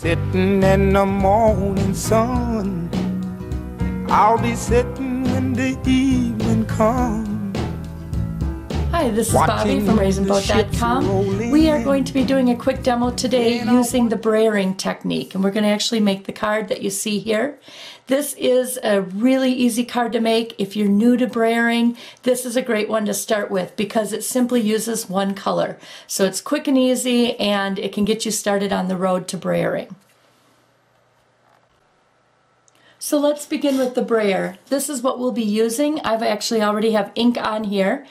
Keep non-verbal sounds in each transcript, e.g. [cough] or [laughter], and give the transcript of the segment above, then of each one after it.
Sitting in the morning sun. I'll be sitting when the evening comes. Hi, this is Bobby from RaisinBoat.com. We are going to be doing a quick demo today using the brayering technique, and we're going to actually make the card that you see here. This is a really easy card to make. If you're new to brayering, this is a great one to start with because it simply uses one color. So it's quick and easy, and it can get you started on the road to brayering. So let's begin with the brayer. This is what we'll be using. I've actually already have ink on here.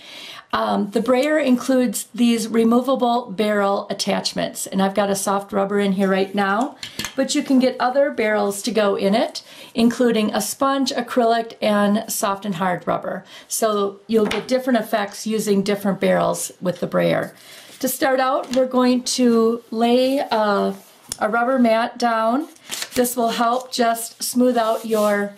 Um, the brayer includes these removable barrel attachments, and I've got a soft rubber in here right now, but you can get other barrels to go in it, including a sponge, acrylic, and soft and hard rubber. So you'll get different effects using different barrels with the brayer. To start out, we're going to lay a, a rubber mat down. This will help just smooth out your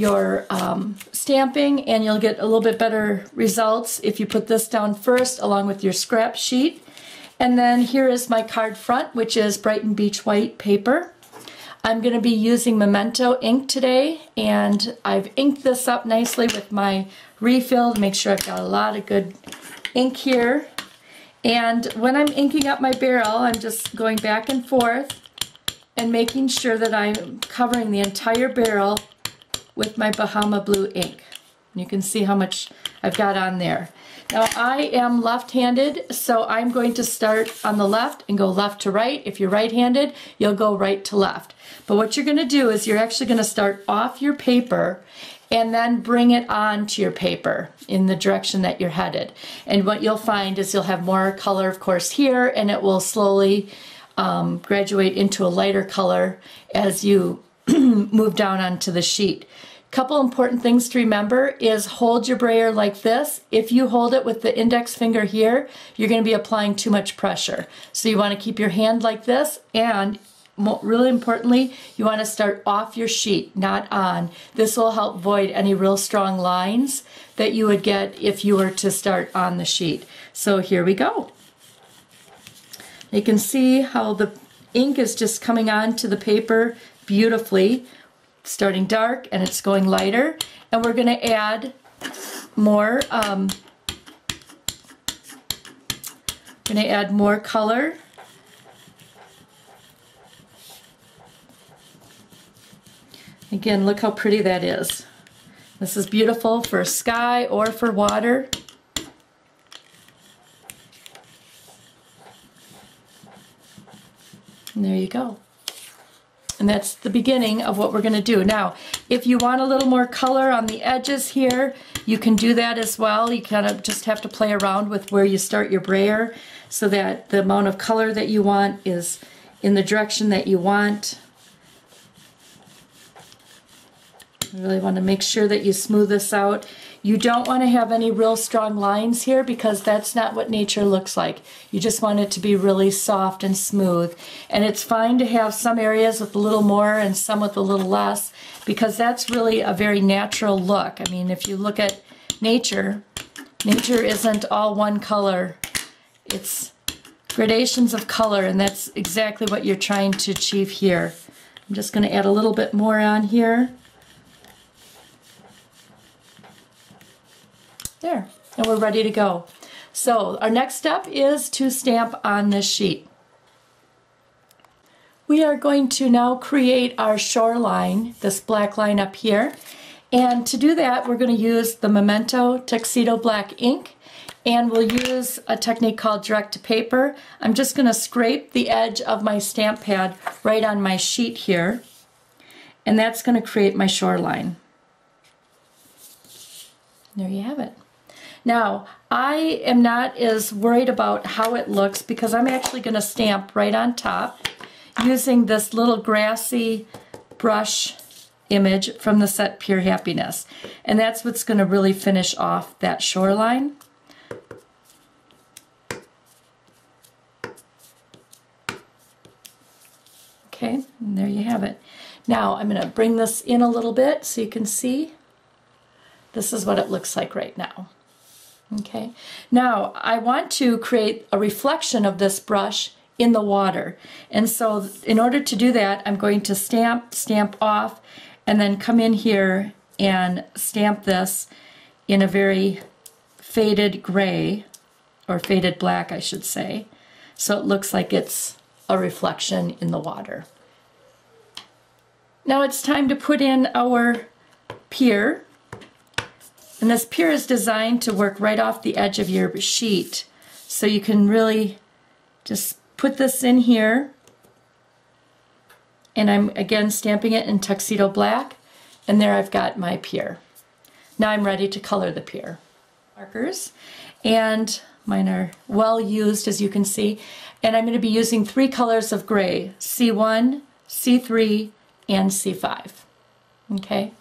your um, stamping and you'll get a little bit better results if you put this down first along with your scrap sheet. And then here is my card front, which is Brighton Beach White paper. I'm going to be using Memento ink today, and I've inked this up nicely with my refill to make sure I've got a lot of good ink here. And when I'm inking up my barrel, I'm just going back and forth and making sure that I'm covering the entire barrel with my Bahama Blue ink. You can see how much I've got on there. Now I am left-handed, so I'm going to start on the left and go left to right. If you're right-handed, you'll go right to left. But what you're gonna do is you're actually gonna start off your paper and then bring it on to your paper in the direction that you're headed. And what you'll find is you'll have more color, of course, here, and it will slowly um, graduate into a lighter color as you [clears throat] move down onto the sheet. A couple important things to remember is hold your brayer like this. If you hold it with the index finger here, you're going to be applying too much pressure. So you want to keep your hand like this and really importantly, you want to start off your sheet, not on. This will help void any real strong lines that you would get if you were to start on the sheet. So here we go. You can see how the ink is just coming onto the paper beautifully starting dark and it's going lighter. And we're going to add more, um, to add more color. Again, look how pretty that is. This is beautiful for sky or for water. And there you go. And that's the beginning of what we're gonna do. Now, if you want a little more color on the edges here, you can do that as well. You kind of just have to play around with where you start your brayer so that the amount of color that you want is in the direction that you want. You really want to make sure that you smooth this out. You don't want to have any real strong lines here because that's not what nature looks like. You just want it to be really soft and smooth. And it's fine to have some areas with a little more and some with a little less because that's really a very natural look. I mean, if you look at nature, nature isn't all one color. It's gradations of color and that's exactly what you're trying to achieve here. I'm just going to add a little bit more on here. There, and we're ready to go. So our next step is to stamp on this sheet. We are going to now create our shoreline, this black line up here. And to do that, we're going to use the Memento Tuxedo Black ink and we'll use a technique called direct to paper. I'm just going to scrape the edge of my stamp pad right on my sheet here and that's going to create my shoreline. There you have it. Now, I am not as worried about how it looks because I'm actually going to stamp right on top using this little grassy brush image from the set Pure Happiness. And that's what's going to really finish off that shoreline. Okay, and there you have it. Now I'm going to bring this in a little bit so you can see. This is what it looks like right now. Okay, now I want to create a reflection of this brush in the water. And so in order to do that, I'm going to stamp, stamp off, and then come in here and stamp this in a very faded gray, or faded black, I should say. So it looks like it's a reflection in the water. Now it's time to put in our pier. And this pier is designed to work right off the edge of your sheet. So you can really just put this in here. And I'm again stamping it in tuxedo black. And there I've got my pier. Now I'm ready to color the pier. Markers. And mine are well used as you can see. And I'm going to be using three colors of gray. C1, C3, and C5. Okay.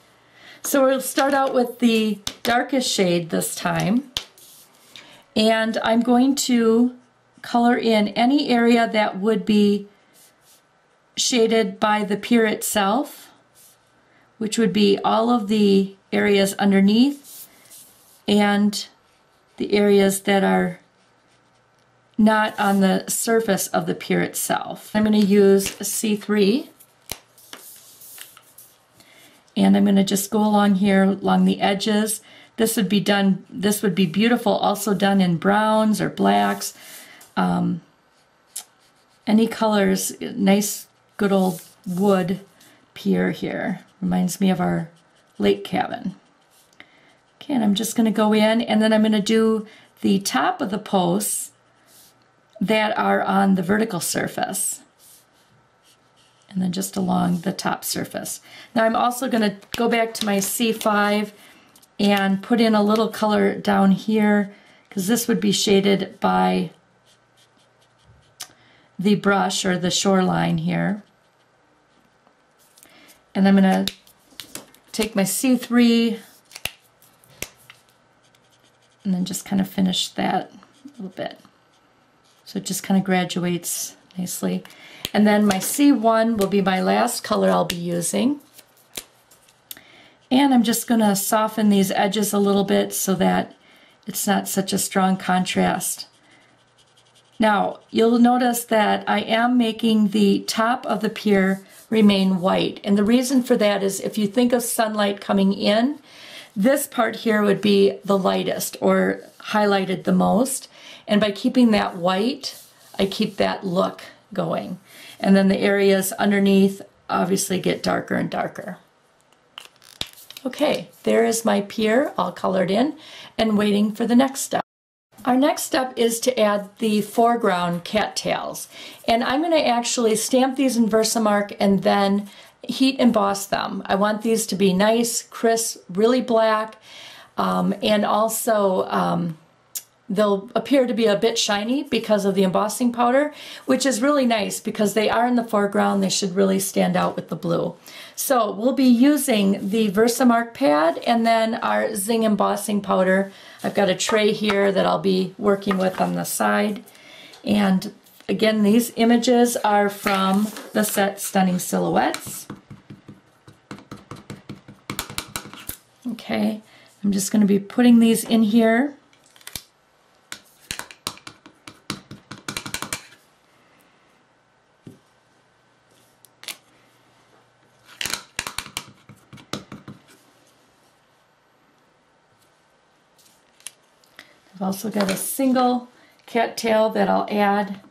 So we'll start out with the darkest shade this time. And I'm going to color in any area that would be shaded by the pier itself, which would be all of the areas underneath and the areas that are not on the surface of the pier itself. I'm going to use C3 and I'm going to just go along here along the edges. This would be done, this would be beautiful also done in browns or blacks. Um, any colors, nice good old wood pier here. Reminds me of our lake cabin. Okay, and I'm just going to go in and then I'm going to do the top of the posts that are on the vertical surface and then just along the top surface. Now I'm also going to go back to my C5 and put in a little color down here because this would be shaded by the brush or the shoreline here. And I'm going to take my C3 and then just kind of finish that a little bit. So it just kind of graduates nicely. And then my C1 will be my last color I'll be using. And I'm just going to soften these edges a little bit so that it's not such a strong contrast. Now, you'll notice that I am making the top of the pier remain white. And the reason for that is if you think of sunlight coming in, this part here would be the lightest or highlighted the most. And by keeping that white, I keep that look going. And then the areas underneath obviously get darker and darker. Okay, there is my pier all colored in and waiting for the next step. Our next step is to add the foreground cattails. And I'm going to actually stamp these in Versamark and then heat emboss them. I want these to be nice, crisp, really black, um, and also um, They'll appear to be a bit shiny because of the embossing powder, which is really nice because they are in the foreground. They should really stand out with the blue. So we'll be using the Versamark pad and then our Zing embossing powder. I've got a tray here that I'll be working with on the side. And again, these images are from the set Stunning Silhouettes. Okay, I'm just going to be putting these in here. Also got a single cattail that I'll add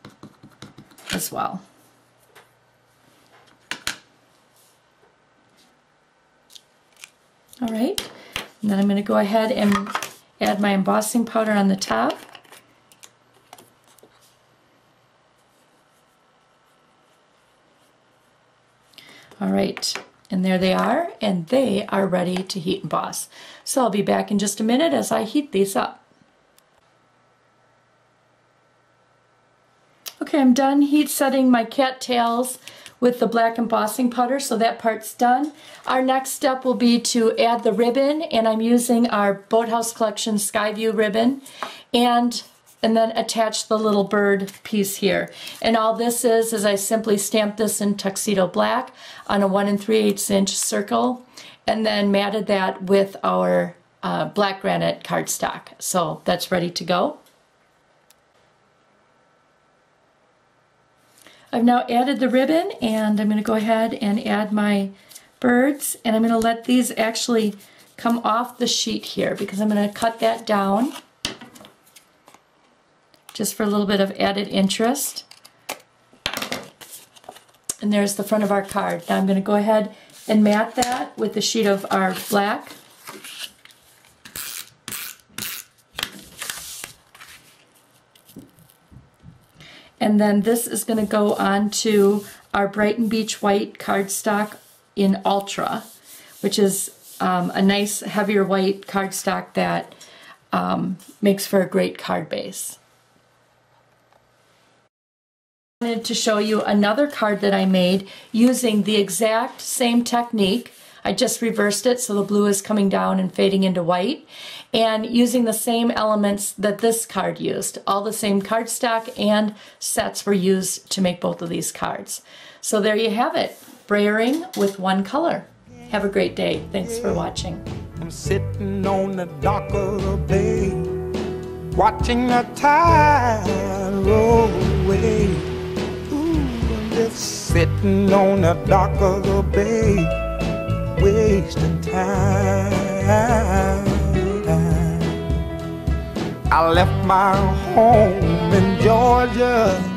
as well. All right, and then I'm going to go ahead and add my embossing powder on the top. All right, and there they are, and they are ready to heat emboss. So I'll be back in just a minute as I heat these up. Okay, I'm done heat setting my cattails with the black embossing powder, so that part's done. Our next step will be to add the ribbon, and I'm using our Boathouse Collection Skyview ribbon, and and then attach the little bird piece here. And all this is, is I simply stamp this in tuxedo black on a 1 and 3 8 inch circle, and then matted that with our uh, black granite cardstock. So that's ready to go. I've now added the ribbon and I'm going to go ahead and add my birds and I'm going to let these actually come off the sheet here because I'm going to cut that down just for a little bit of added interest. And there's the front of our card. Now I'm going to go ahead and mat that with the sheet of our black. And then this is going to go on to our Brighton Beach White cardstock in Ultra, which is um, a nice heavier white cardstock that um, makes for a great card base. I wanted to show you another card that I made using the exact same technique. I just reversed it so the blue is coming down and fading into white and using the same elements that this card used. All the same cardstock and sets were used to make both of these cards. So there you have it, brayering with one color. Have a great day. Thanks for watching. I'm sitting on the dock of the bay, watching the tide roll away. Ooh, I'm just sitting on the dock of the bay, wasting time. I left my home in Georgia